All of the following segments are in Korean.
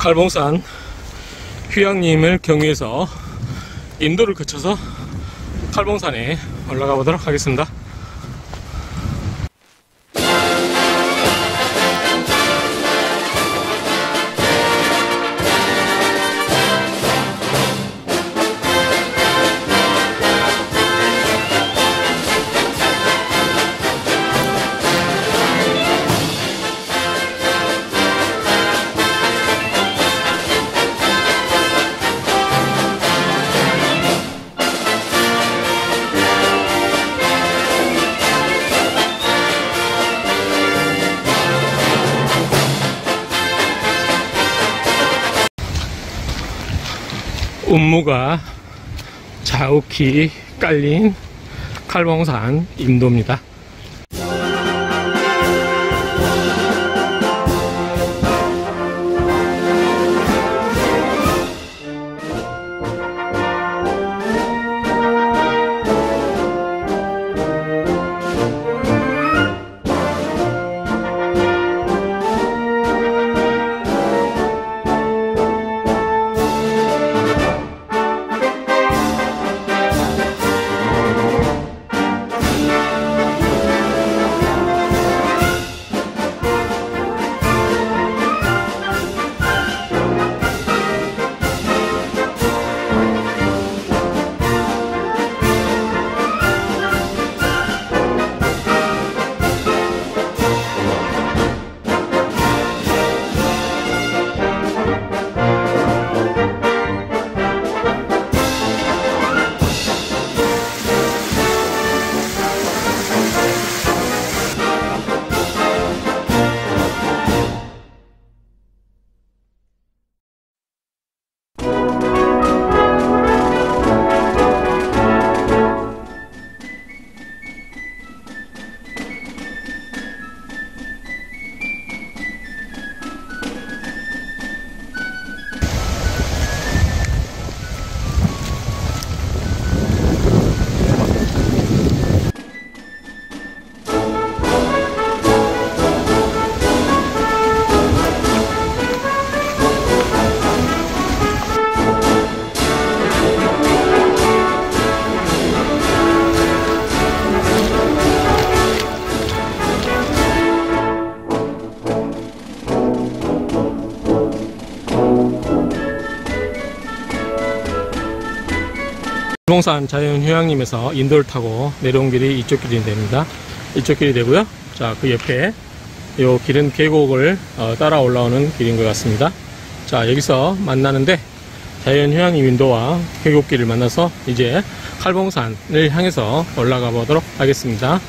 칼봉산 휴양림을 경유해서 인도를 거쳐서 칼봉산에 올라가 보도록 하겠습니다. 운무가 자욱히 깔린 칼봉산 인도입니다. 칼봉산 자연휴양림에서 인도를 타고 내려온 길이 이쪽 길이 됩니다. 이쪽 길이 되고요. 자, 그 옆에 이 길은 계곡을 어, 따라 올라오는 길인 것 같습니다. 자, 여기서 만나는데 자연휴양림 인도와 계곡길을 만나서 이제 칼봉산을 향해서 올라가 보도록 하겠습니다.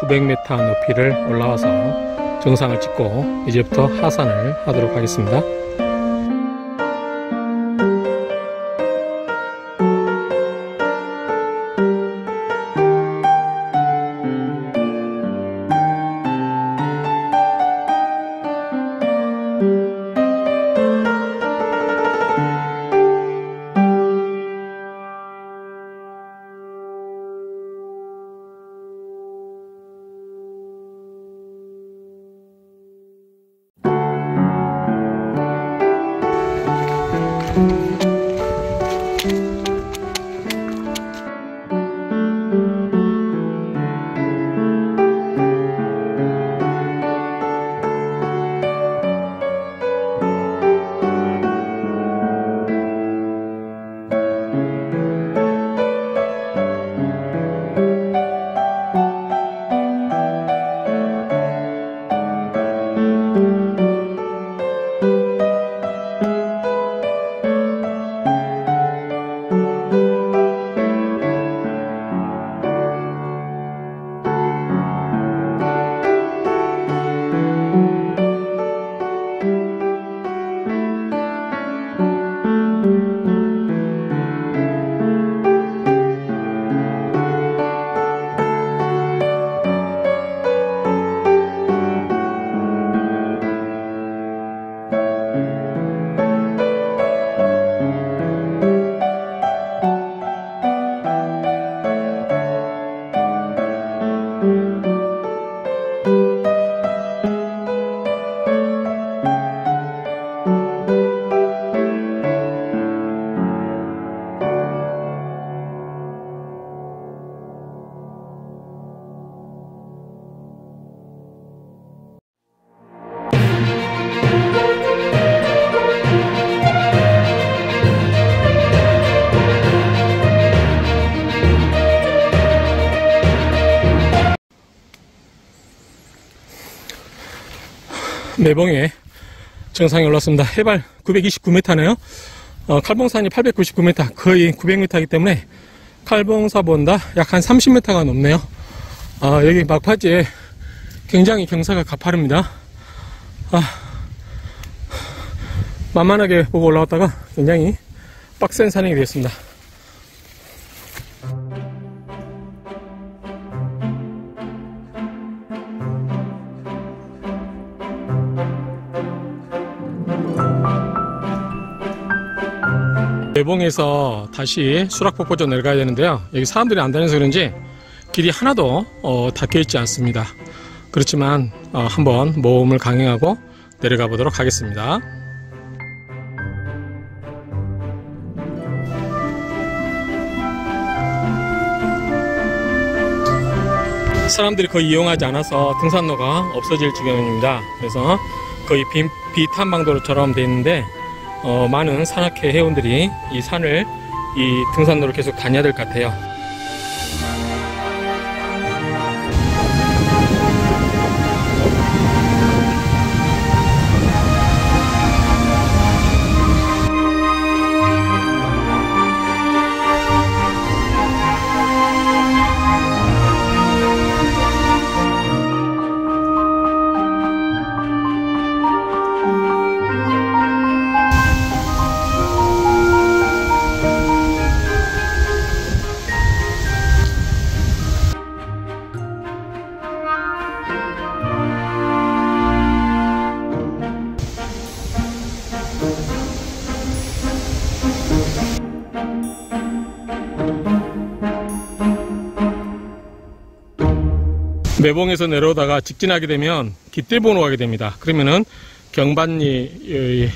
900m 높이를 올라와서 정상을 찍고 이제부터 하산을 하도록 하겠습니다. 매봉에 정상에 올랐습니다. 해발 929m네요. 어, 칼봉산이 899m, 거의 900m이기 때문에 칼봉사보다 약 한 30m가 넘네요. 아, 여기 막바지에 굉장히 경사가 가파릅니다. 아, 만만하게 보고 올라왔다가 굉장히 빡센 산행이 되었습니다. 매봉에서 다시 수락폭포 쪽 내려가야 되는데요. 여기 사람들이 안 다녀서 그런지 길이 하나도 어, 닫혀 있지 않습니다. 그렇지만 어, 한번 모험을 강행하고 내려가 보도록 하겠습니다. 사람들이 거의 이용하지 않아서 등산로가 없어질 지경입니다. 그래서 거의 비, 비탄방도로처럼 되어 있는데 어, 많은 산악회 회원들이 이 산을 이 등산로를 계속 다녀야 될 것 같아요. 매봉에서 내려오다가 직진하게 되면 깃대본으로 가게 됩니다. 그러면은 경반리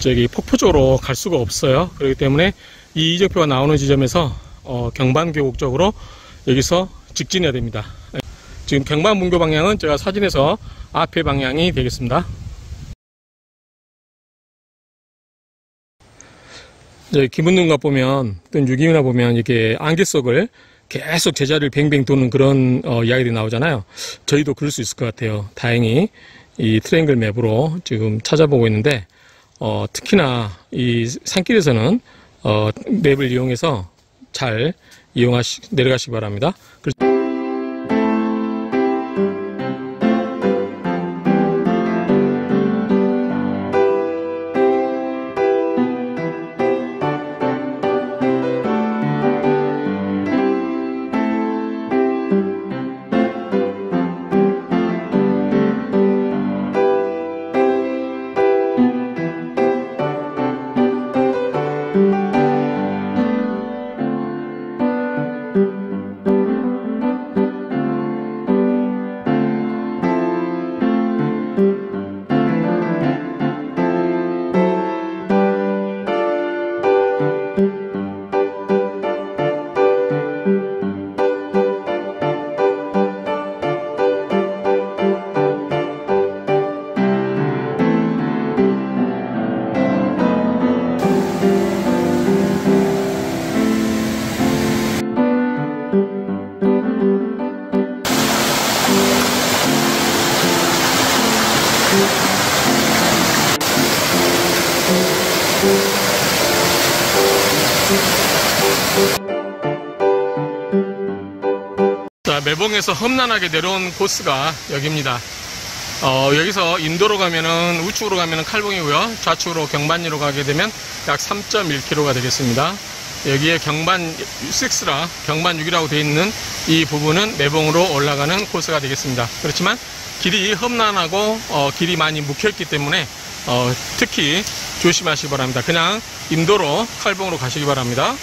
저기 폭포 쪽으로 갈 수가 없어요. 그렇기 때문에 이 이적표가 나오는 지점에서 어, 경반계곡 쪽으로 여기서 직진해야 됩니다. 지금 경반문교 방향은 제가 사진에서 앞에 방향이 되겠습니다. 이제 김은능가 보면 또는 유기이나 보면 이렇게 안개 속을 계속 제자리를 뱅뱅 도는 그런 어, 이야기들이 나오잖아요. 저희도 그럴 수 있을 것 같아요. 다행히 이 트랭글 맵으로 지금 찾아보고 있는데 어, 특히나 이 산길에서는 어, 맵을 이용해서 잘 이용하시 내려가시기 바랍니다. 매봉에서 험난하게 내려온 코스가 여기입니다. 어, 여기서 인도로 가면은 우측으로 가면은 칼봉이고요. 좌측으로 경반리로 가게 되면 약 3.1km가 되겠습니다. 여기에 경반 6라 경반 6이라고 되어 있는 이 부분은 매봉으로 올라가는 코스가 되겠습니다. 그렇지만 길이 험난하고 어, 길이 많이 묵혀있기 때문에 어, 특히 조심하시기 바랍니다. 그냥 인도로 칼봉으로 가시기 바랍니다.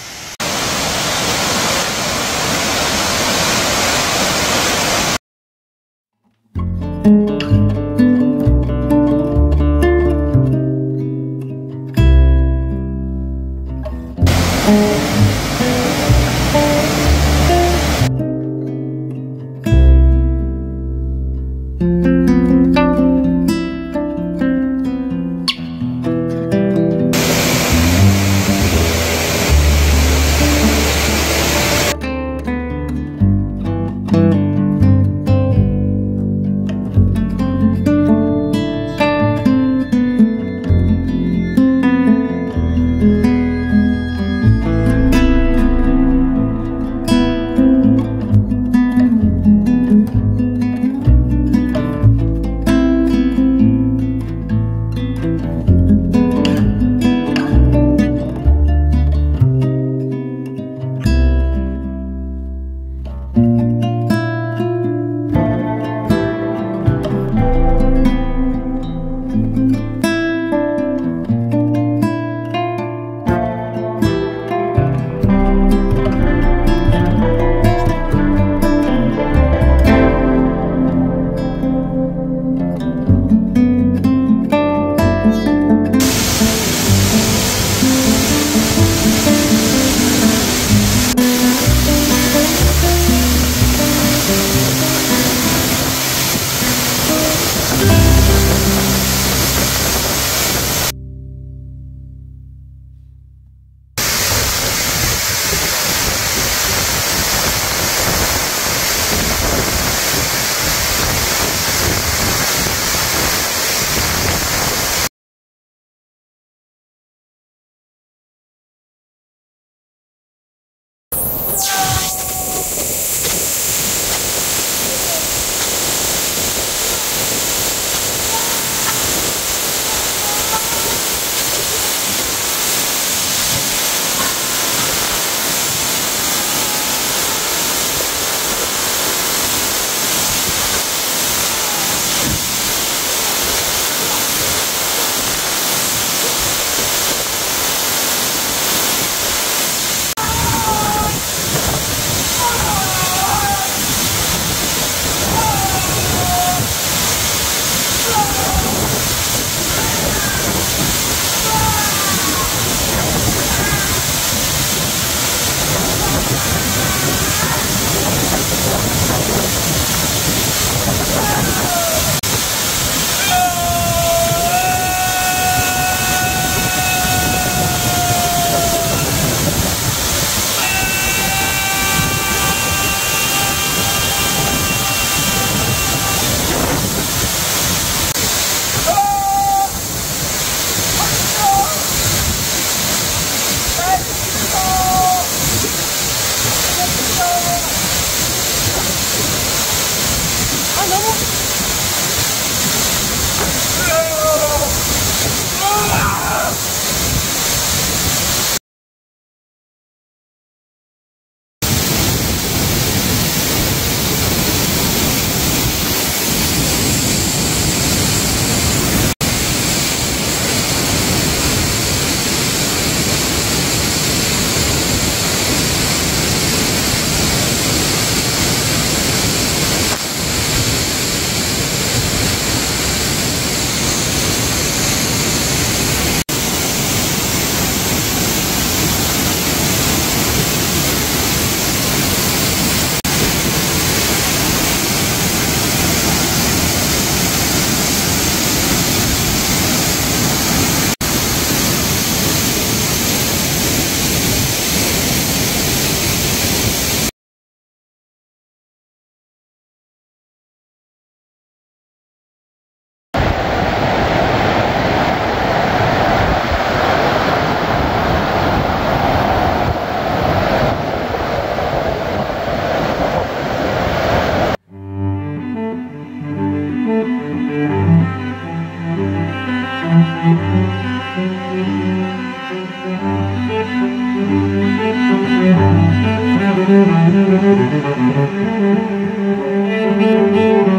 Thank you.